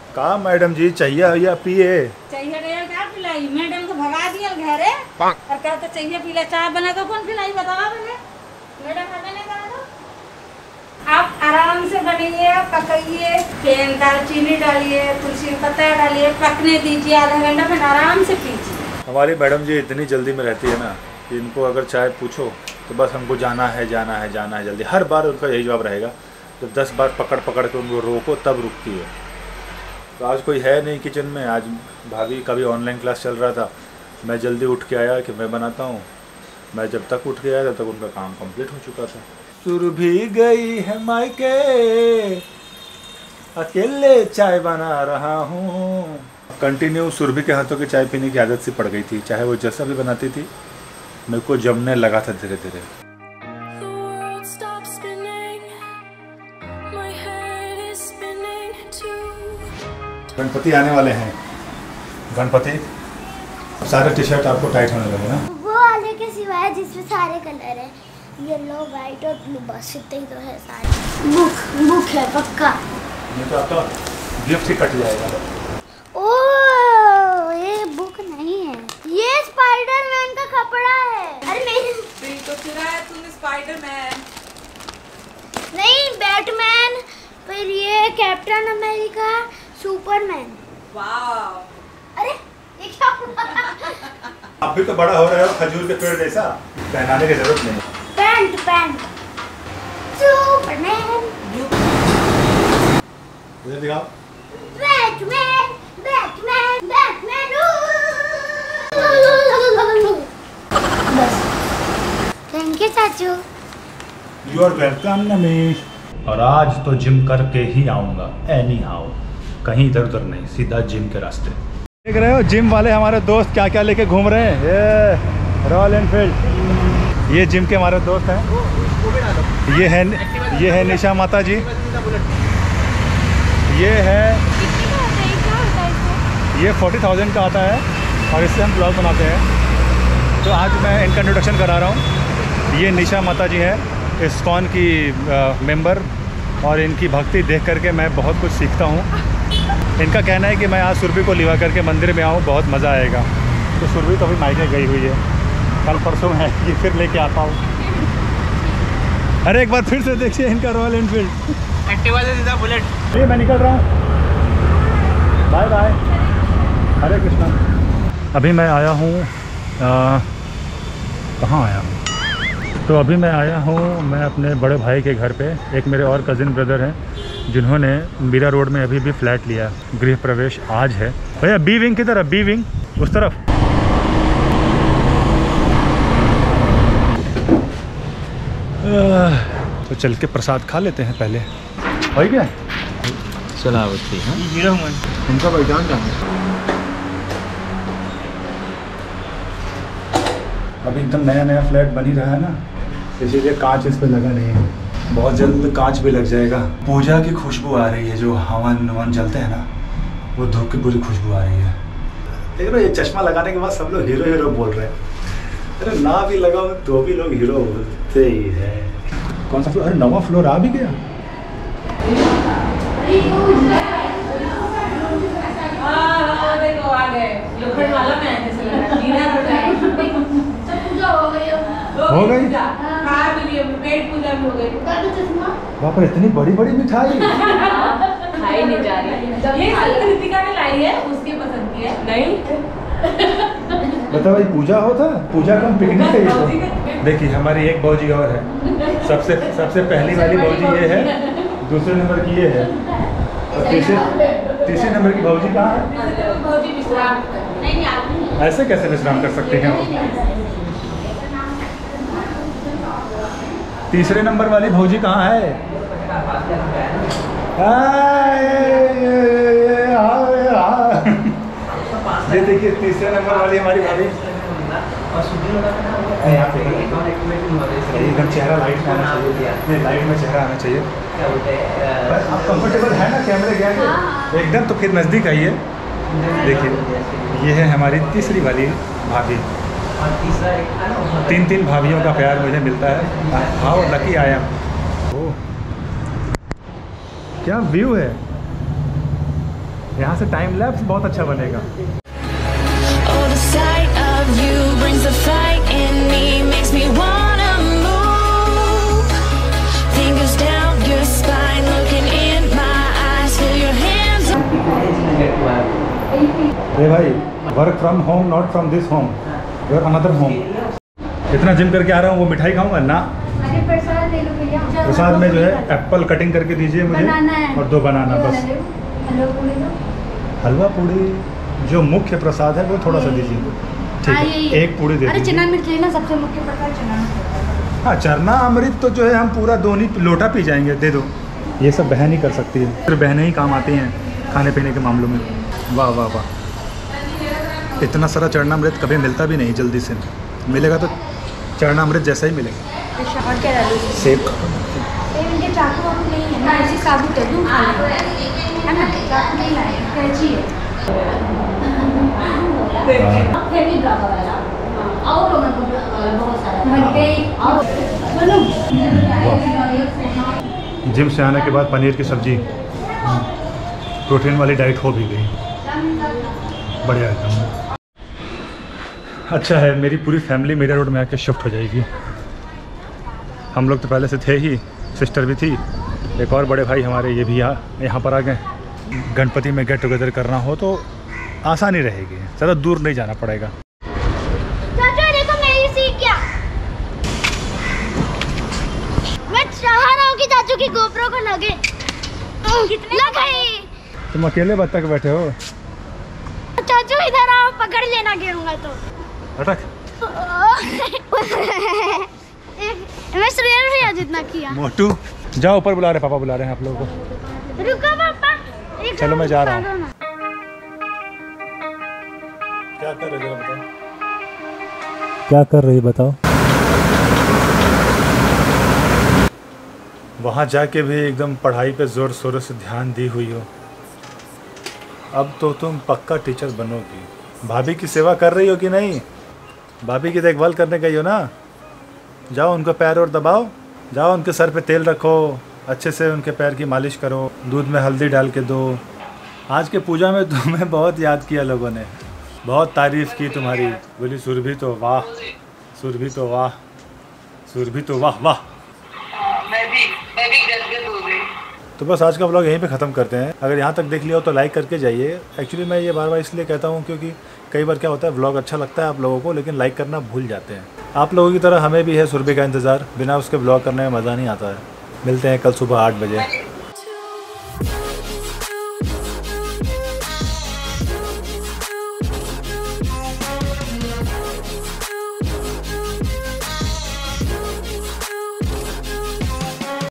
कहा मैडम जी चाहिए या पिए? चाहिए रे क्या पिलाई? मैडम को भगा दिया घरे। और कहते चाहिए पीला चाय बना दो कौन पिलाई? बतावा मैडम हमें नहीं बना दो। आप आराम से बनाइए पकाइए दालचीनी डालिए तुलसी पत्ता डालिए पकने दीजिए आधा घंटा फिर आराम से पीजिए। हमारी मैडम जी इतनी जल्दी में रहती है ना कि इनको अगर चाय पूछो तो बस हमको जाना है जाना है जाना है जल्दी। हर बार उनका यही जवाब रहेगा। जब दस बार पकड़ पकड़ के उनको रोको तब रुकती है। तो आज कोई है नहीं किचन में। आज भाभी का भी ऑनलाइन क्लास चल रहा था। मैं जल्दी उठ के आया कि मैं बनाता हूँ। मैं जब तक उठ के आया तब तक उनका काम कंप्लीट हो चुका था। सुर भी गई है मायके। अकेले चाय बना रहा हूँ। कंटिन्यू सुरभि के हाथों की चाय पीने की आदत सी पड़ गई थी। चाहे वो जैसा भी बनाती थी मेरे को जमने लगा था धीरे धीरे गणपति आने वाले हैं। गणपति सारे टी शर्ट आपको टाइट होने लगे ना? वो वाले के सिवाय जिसमें सारे कलर है येलो वाइट और ब्लू बस इतने ही तो है सारे। बुक बुक है पक्का। ये तो आपका गिफ्ट ही कट जाएगा। ओ ये बुक नहीं है ये स्पाइडरमैन का कपड़ा है अरे नहीं दिल तो चुराया तूने स्पाइडरमैन नहीं बैटमैन फिर ये कैप्टन अमेरिका वाह अरे ये क्या हुआ? आप भी तो बड़ा हो रहे हो खजूर के पेड़ जैसा। पहनाने की ज़रूरत नहीं। पैंट पैंट सुपरमैन दिखाओ। बैटमैन बैटमैन बैटमैन बस। थैंक यू चाचू। यू आर वेलकम नमीश और आज तो जिम करके ही आऊँगा एनी हाउ कहीं इधर उधर नहीं, सीधा जिम के रास्ते। देख रहे हो, जिम वाले हमारे दोस्त क्या क्या लेके घूम रहे हैं? ये रॉयल एनफील्ड ये जिम के हमारे दोस्त हैं। ये है ये है निशा माता जी ये है, ये फोर्टी थाउज़ेंड का आता है और इससे हम ब्लॉग बनाते हैं। तो आज मैं इनका इंट्रोडक्शन करा रहा हूँ। ये निशा माता जी है, इस्कॉन की मेंबर और इनकी भक्ति देख करके मैं बहुत कुछ सीखता हूँ। इनका कहना है कि मैं आज सुरभि को लिवा करके मंदिर में आऊँ बहुत मज़ा आएगा। तो सुरभि तो अभी मायके गई हुई है। कल परसों है कि फिर लेके आ पाऊँ। अरे एक बार फिर से देखिए इनका रॉयल एनफील्ड एक्टिवा से सीधा बुलेट ये मैं निकल रहा हूँ। Bye bye Hare Krishna. अभी मैं आया हूँ कहाँ आया हूँ? तो अभी मैं आया हूँ मैं अपने बड़े भाई के घर पे। एक मेरे और कज़िन ब्रदर हैं। जिन्होंने मीरा रोड में अभी भी फ्लैट लिया गृह प्रवेश आज है। भैया बी विंग की तरफ़ बी विंग उस तरफ़। तो चल के प्रसाद खा लेते हैं पहले। भाई क्या? सलावती हाँ? हूँ उनका पहचान कहाँ अभी एकदम नया नया फ्लैट बन ही रहा है ना इसीलिए कांच इस पे लगा नहीं है। बहुत जल्द कांच भी लग जाएगा। पूजा की खुशबू आ रही है जो हवन वन जलते हैं ना वो धूप की पूरी खुशबू आ रही है। देख रहे हो ये चश्मा लगाने के बाद सब लोग हीरो हीरो बोल रहे हैं। अरे ना भी लगाओ तो भी लोग हीरो बोलते ही है। कौन सा फ्लोर अरे नवा फ्लोर आ भी गया। हाँ, देखो है। गई? हो बाप रे इतनी बड़ी बड़ी मिठाई। खाई नहीं जा रही। ये कृतिका ने लाई है उसके पसंद की है। नहीं। बता भाई पूजा होता पूजा का पिकनिक है ये तो देखिए हमारी एक भौजी और है। सबसे सबसे पहली वाली भौजी ये है दूसरे नंबर की ये है। और तीसरे तीसरे नंबर की भौजी कहाँ है? ऐसे कैसे विश्राम कर सकते हैं वो तीसरे नंबर वाली भौजी कहाँ है। ये देखिए तीसरे नंबर वाली हमारी भाभी। यहाँ पे एकदम चेहरा लाइट में आना चाहिए। नहीं लाइट में चेहरा आना चाहिए। बस आप कंफर्टेबल है ना कैमरे के एकदम तो फिर नज़दीक आइए। देखिए ये है हमारी तीसरी वाली भाभी। तीन तीन भाभीियों का प्यार मुझे मिलता है। हाउ लकी आया एम क्या व्यू है? यहाँ से टाइम लैब्स बहुत अच्छा बनेगा। भाई work from home not from this home your another home इतना जिम करके आ रहा हूँ वो मिठाई खाऊँगा? ना। प्रसाद में जो है एप्पल कटिंग करके दीजिए मुझे और दो बनाना बस। हलवा पूड़ी जो मुख्य प्रसाद है वो थोड़ा सा दीजिए। ठीक हाँ, है एक पूड़ी दे अरे चना मिर्च लेना सबसे मुख्य प्रकार चना। हाँ चरना अमृत तो जो है हम पूरा दोनी लोटा पी जाएँगे दे दो। ये सब बहन ही कर सकती है। फिर बहनें ही काम आती हैं खाने पीने के मामलों में। वाह वाह वाह। इतना सारा चरणामृत कभी मिलता भी नहीं जल्दी से। मिलेगा तो चरणामृत जैसा ही मिलेगा। और क्या सेब है। है है। है तो बहुत सारा। भट्टे और बोलो जिम से आने के बाद पनीर की सब्ज़ी। प्रोटीन वाली डाइट हो भी गई। बढ़िया एकदम। अच्छा है मेरी पूरी फैमिली मेरे रोड में आके शिफ्ट हो जाएगी। हम लोग तो पहले से थे ही सिस्टर भी थी। एक और बड़े भाई हमारे ये भी यहाँ यहाँ पर आ गए। गणपति में गेट टुगेदर करना हो तो आसानी रहेगी ज़्यादा दूर नहीं जाना पड़ेगा। चाचा देखो मैं ये सीख गया। मैं चाह रहा हूँ कि चाचू की गोप्रो को लगे कितने लग तुम अकेले बत्तख बैठे हो? चाचू इधर आओ पकड़ लेना गिरूँगा तो। अटक मैं सुरेश भैया जितना किया मोटू जाओ ऊपर बुला रहे पापा बुला रहे हैं आप लोगों को रुको पापा चलो, मैं जा रहा हूँ। क्या कर रहे हो बताओ क्या कर रही बताओ वहाँ जाके भी एकदम पढ़ाई पे ज़ोर शोर से ध्यान दी हुई हो। अब तो तुम पक्का टीचर बनोगी। भाभी की सेवा कर रही हो कि नहीं? भाभी की देखभाल करने गई हो ना? जाओ उनको पैर और दबाओ। जाओ उनके सर पे तेल रखो। अच्छे से उनके पैर की मालिश करो। दूध में हल्दी डाल के दो। आज के पूजा में तुम्हें बहुत याद किया लोगों ने। बहुत तारीफ़ की तुम्हारी। बोली सुरभि तो वाह। सुरभि तो वाह। सुरभि तो वाह वाह। मैं भी मैं भी तो बस आज का ब्लॉग यहीं पे ख़त्म करते हैं। अगर यहाँ तक देख लिया हो तो लाइक करके जाइए। एक्चुअली मैं ये बार बार इसलिए कहता हूँ क्योंकि कई बार क्या होता है ब्लॉग अच्छा लगता है आप लोगों को, लेकिन लाइक करना भूल जाते हैं। आप लोगों की तरह हमें भी है सुरभि का इंतज़ार। बिना उसके ब्लॉग करने में मज़ा नहीं आता है। मिलते हैं कल सुबह आठ बजे।